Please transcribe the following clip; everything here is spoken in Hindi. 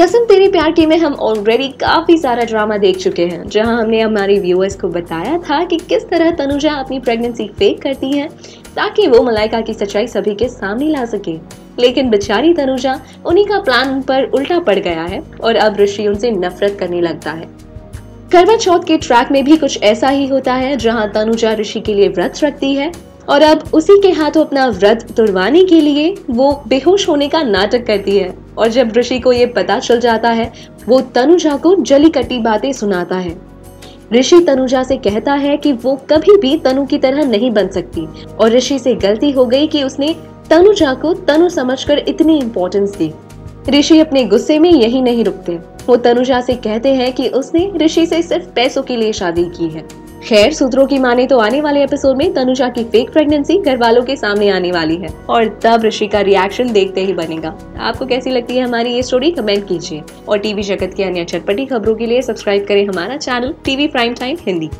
कसम तेरे प्यार की में हम ऑलरेडी काफ़ी सारा ड्रामा देख चुके हैं। जहाँ हमने हमारे व्यूअर्स को बताया था कि किस तरह तनुजा अपनी प्रेगनेंसी फेक करती है, ताकि वो मलाइका की सच्चाई सभी के सामने ला सके। लेकिन बेचारी तनुजा उन्हीं का प्लान पर उल्टा पड़ गया है और अब ऋषि उनसे नफरत करने लगता है। करवा चौथ के ट्रैक में भी कुछ ऐसा ही होता है, जहाँ तनुजा ऋषि के लिए व्रत रखती है और अब उसी के हाथों अपना व्रत तुड़वाने के लिए वो बेहोश होने का नाटक करती है। और जब ऋषि को ये पता चल जाता है, वो तनुजा को जली कटी बातें सुनाता है। ऋषि तनुजा से कहता है कि वो कभी भी तनु की तरह नहीं बन सकती और ऋषि से गलती हो गई कि उसने तनुजा को तनु समझकर इतनी इम्पोर्टेंस दी। ऋषि अपने गुस्से में यही नहीं रुकते। वो तनुजा से कहते हैं कि उसने ऋषि से सिर्फ़ पैसों के लिए शादी की है। खैर, सूत्रों की माने तो आने वाले एपिसोड में तनुजा की फेक प्रेगनेंसी घर वालों के सामने आने वाली है। और तब ऋषि का रिएक्शन देखते ही बनेगा। आपको कैसी लगती है हमारी ये स्टोरी कमेंट कीजिए। और टीवी जगत की अन्य चटपटी खबरों के लिए सब्सक्राइब करें हमारा channel TV prime time Hindi